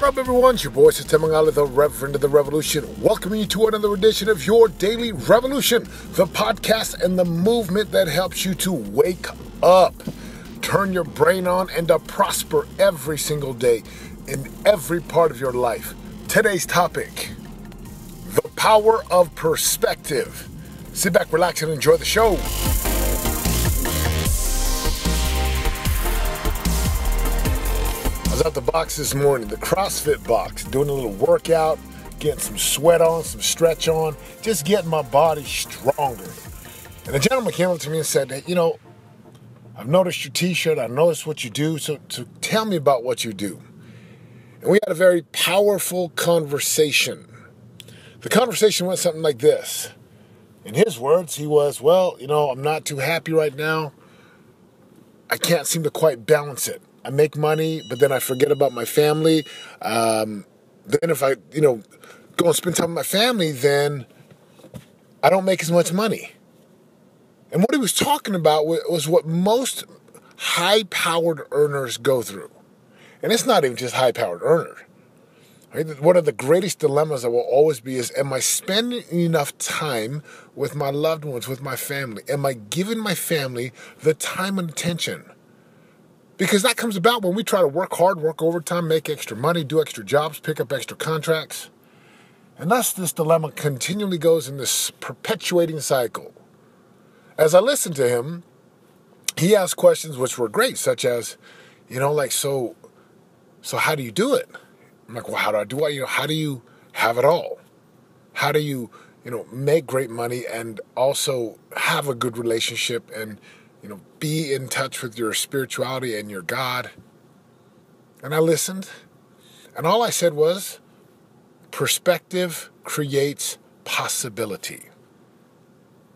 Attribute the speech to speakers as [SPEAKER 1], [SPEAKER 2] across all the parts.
[SPEAKER 1] What up, everyone? It's your boy Setema Gali, the Reverend of the Revolution, welcoming you to another edition of your Daily Revolution, the podcast and the movement that helps you to wake up, turn your brain on, and to prosper every single day in every part of your life. Today's topic the power of perspective. Sit back, relax, and enjoy the show. Was at the box this morning, the CrossFit box, doing a little workout, getting some sweat on, some stretch on, just getting my body stronger. And the gentleman came up to me and said, hey, You know, I've noticed your t shirt, I noticed what you do, so, so tell me about what you do. And we had a very powerful conversation. The conversation went something like this. In his words, he was, Well, you know, I'm not too happy right now. I can't seem to quite balance it. I make money, but then I forget about my family. Um, then if I, you know, go and spend time with my family, then I don't make as much money. And what he was talking about was what most high powered earners go through. And it's not even just high powered earner. Right? One of the greatest dilemmas that will always be is Am I spending enough time with my loved ones, with my family? Am I giving my family the time and attention? Because that comes about when we try to work hard, work overtime, make extra money, do extra jobs, pick up extra contracts. And thus, this dilemma continually goes in this perpetuating cycle. As I listened to him, he asked questions which were great, such as, you know, like, so, so how do you do it? I'm like, well, how do I do it? You know, how do you have it all? How do you, you know, make great money and also have a good relationship and you know, be in touch with your spirituality and your God. And I listened, and all I said was, perspective creates possibility.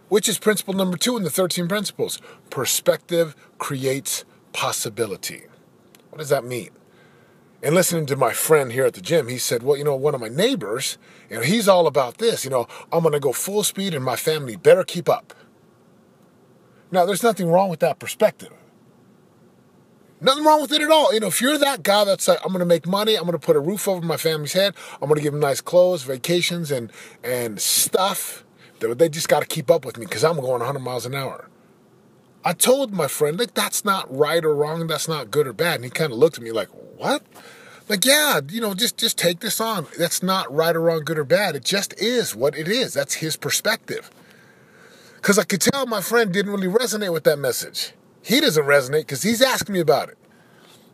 [SPEAKER 1] Which is principle number two in the 13 principles. Perspective creates possibility. What does that mean? And listening to my friend here at the gym, he said, Well, you know, one of my neighbors, you know, he's all about this. You know, I'm going to go full speed and my family better keep up. Now, there's nothing wrong with that perspective. Nothing wrong with it at all. You know, if you're that guy that's like, I'm going to make money, I'm going to put a roof over my family's head, I'm going to give them nice clothes, vacations, and and stuff, they just got to keep up with me because I'm going 100 miles an hour. I told my friend, like, that's not right or wrong, that's not good or bad. And he kind of looked at me like, what? Like, yeah, you know, just just take this on. That's not right or wrong, good or bad. It just is what it is. That's his perspective. Because I could tell my friend didn't really resonate with that message. He doesn't resonate because he's asking me about it.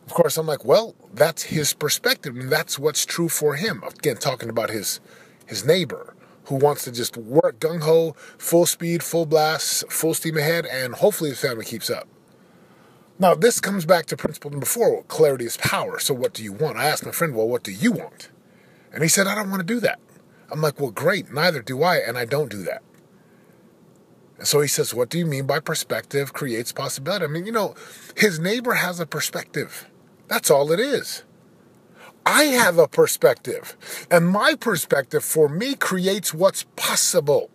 [SPEAKER 1] Of course, I'm like, well, that's his perspective, and that's what's true for him. Again, talking about his his neighbor who wants to just work gung ho, full speed, full blast, full steam ahead, and hopefully his family keeps up. Now, this comes back to principle number four clarity is power. So, what do you want? I asked my friend, well, what do you want? And he said, I don't want to do that. I'm like, well, great, neither do I, and I don't do that. So he says, What do you mean by perspective creates possibility? I mean, you know, his neighbor has a perspective. That's all it is. I have a perspective, and my perspective for me creates what's possible.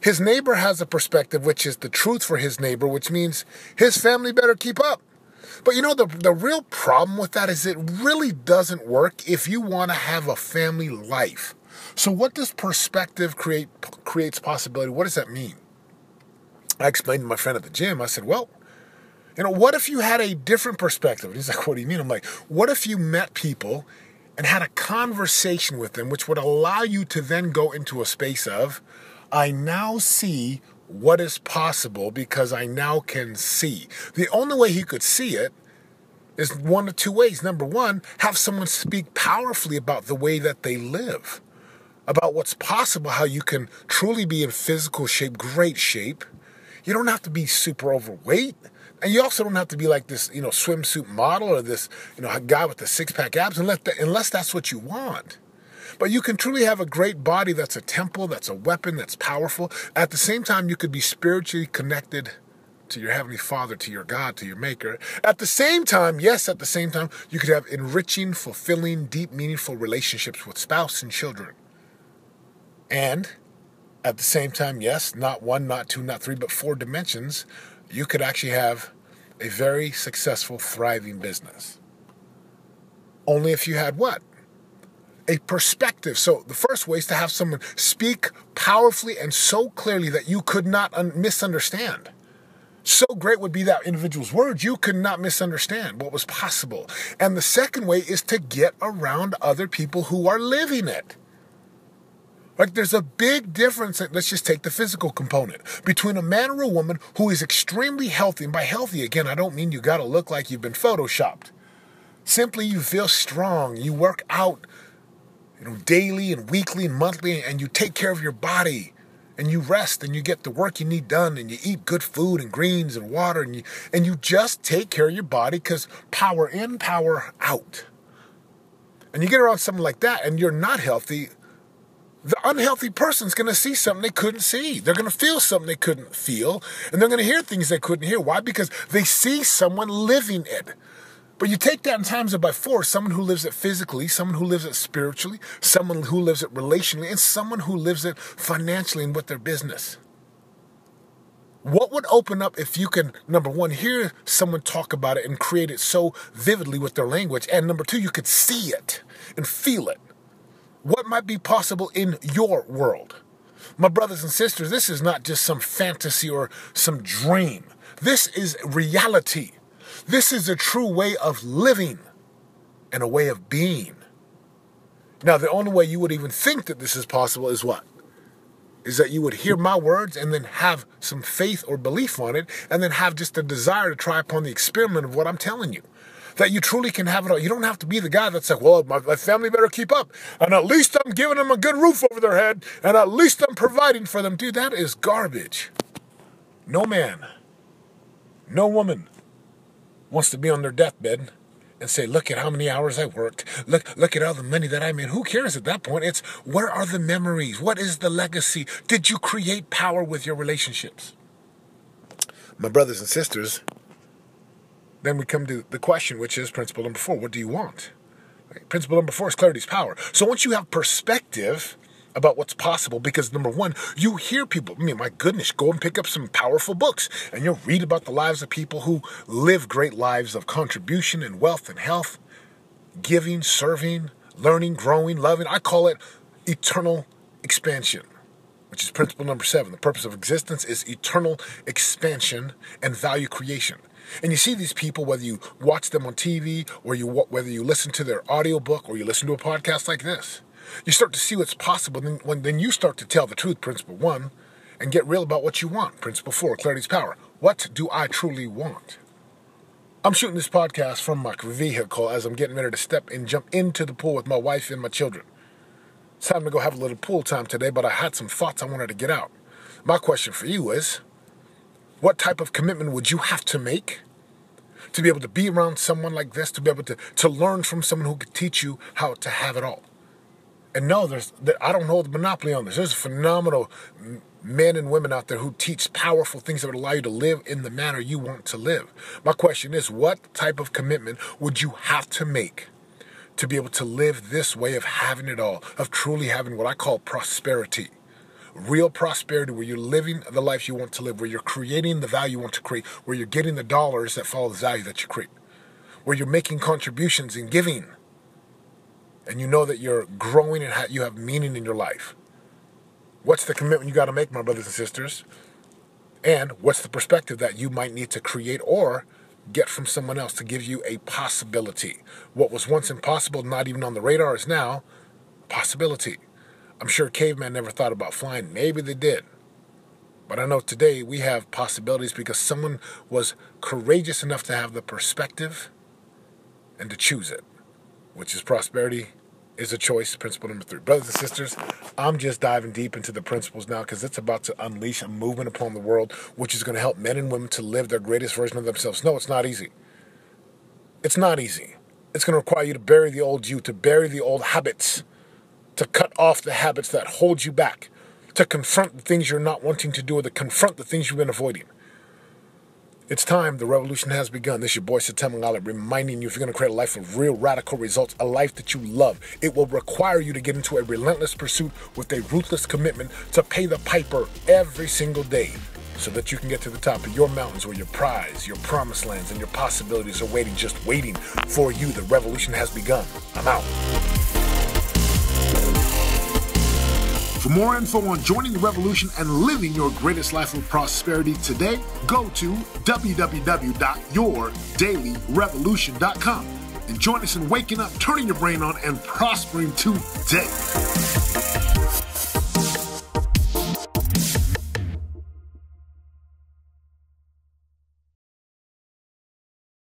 [SPEAKER 1] His neighbor has a perspective, which is the truth for his neighbor, which means his family better keep up. But you know, the, the real problem with that is it really doesn't work if you want to have a family life. So, what does perspective create creates possibility? What does that mean? I explained to my friend at the gym. I said, "Well, you know, what if you had a different perspective?" he's like, "What do you mean?" I'm like, "What if you met people and had a conversation with them, which would allow you to then go into a space of, I now see." What is possible because I now can see. The only way he could see it is one of two ways. Number one, have someone speak powerfully about the way that they live about what's possible, how you can truly be in physical shape, great shape. You don't have to be super overweight. And you also don't have to be like this, you know, swimsuit model or this, you know, guy with the six pack abs, unless, unless that's what you want. But you can truly have a great body that's a temple, that's a weapon, that's powerful. At the same time, you could be spiritually connected to your Heavenly Father, to your God, to your Maker. At the same time, yes, at the same time, you could have enriching, fulfilling, deep, meaningful relationships with spouse and children. And at the same time, yes, not one, not two, not three, but four dimensions, you could actually have a very successful, thriving business. Only if you had what? A perspective. So the first way is to have someone speak powerfully and so clearly that you could not un- misunderstand. So great would be that individual's words, you could not misunderstand what was possible. And the second way is to get around other people who are living it. Like there's a big difference. Let's just take the physical component between a man or a woman who is extremely healthy. And by healthy, again, I don't mean you got to look like you've been photoshopped. Simply, you feel strong. You work out, you know, daily and weekly and monthly, and you take care of your body, and you rest, and you get the work you need done, and you eat good food and greens and water, and you and you just take care of your body because power in, power out. And you get around something like that, and you're not healthy the unhealthy person's going to see something they couldn't see. They're going to feel something they couldn't feel. And they're going to hear things they couldn't hear. Why? Because they see someone living it. But you take that and times it by four someone who lives it physically, someone who lives it spiritually, someone who lives it relationally, and someone who lives it financially and with their business. What would open up if you can, number one, hear someone talk about it and create it so vividly with their language, and number two, you could see it and feel it? What might be possible in your world. My brothers and sisters, this is not just some fantasy or some dream. This is reality. This is a true way of living and a way of being. Now, the only way you would even think that this is possible is what? Is that you would hear my words and then have some faith or belief on it, and then have just a desire to try upon the experiment of what I'm telling you that you truly can have it all. You don't have to be the guy that's like, well, my, my family better keep up. And at least I'm giving them a good roof over their head. And at least I'm providing for them. Dude, that is garbage. No man, no woman wants to be on their deathbed and say, look at how many hours I worked. Look, look at all the money that I made. Who cares at that point? It's where are the memories? What is the legacy? Did you create power with your relationships? My brothers and sisters, then we come to the question, which is principle number four what do you want? Right? Principle number four is clarity is power. So once you have perspective, about what's possible because number one, you hear people. I mean, my goodness, go and pick up some powerful books and you'll read about the lives of people who live great lives of contribution and wealth and health, giving, serving, learning, growing, loving. I call it eternal expansion, which is principle number seven. The purpose of existence is eternal expansion and value creation. And you see these people, whether you watch them on TV or you whether you listen to their audiobook or you listen to a podcast like this, you start to see what's possible. Then, when, then you start to tell the truth, principle one, and get real about what you want. Principle four, clarity's power. What do I truly want? I'm shooting this podcast from my vehicle as I'm getting ready to step and jump into the pool with my wife and my children. It's time to go have a little pool time today, but I had some thoughts I wanted to get out. My question for you is what type of commitment would you have to make to be able to be around someone like this, to be able to, to learn from someone who could teach you how to have it all? And no, there's I don't hold the monopoly on this. There's phenomenal men and women out there who teach powerful things that would allow you to live in the manner you want to live. My question is, what type of commitment would you have to make to be able to live this way of having it all, of truly having what I call prosperity? Real prosperity where you're living the life you want to live, where you're creating the value you want to create, where you're getting the dollars that follow the value that you create, where you're making contributions and giving, and you know that you're growing and you have meaning in your life. What's the commitment you got to make, my brothers and sisters? And what's the perspective that you might need to create or get from someone else to give you a possibility? What was once impossible, not even on the radar, is now possibility. I'm sure cavemen never thought about flying. Maybe they did. But I know today we have possibilities because someone was courageous enough to have the perspective and to choose it, which is prosperity is a choice. Principle number three. Brothers and sisters, I'm just diving deep into the principles now because it's about to unleash a movement upon the world which is going to help men and women to live their greatest version of themselves. No, it's not easy. It's not easy. It's going to require you to bury the old you, to bury the old habits off the habits that hold you back, to confront the things you're not wanting to do, or to confront the things you've been avoiding. It's time. The revolution has begun. This is your boy Setema Gali reminding you if you're going to create a life of real radical results, a life that you love, it will require you to get into a relentless pursuit with a ruthless commitment to pay the piper every single day. so that you can get to the top of your mountains where your prize, your promised lands, and your possibilities are waiting, just waiting for you. The revolution has begun. I'm out. For more info on joining the revolution and living your greatest life of prosperity today, go to www.yourdailyrevolution.com and join us in waking up, turning your brain on, and prospering today.